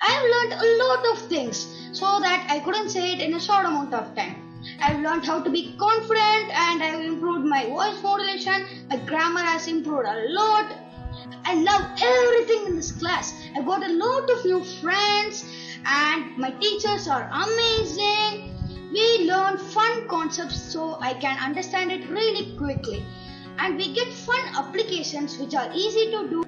I've learned a lot of things so that I couldn't say it in a short amount of time. I've learned how to be confident and I've improved my voice modulation. My grammar has improved a lot. I love everything in this class. I've got a lot of new friends and my teachers are amazing. We learn fun concepts so I can understand it really quickly. And we get fun applications which are easy to do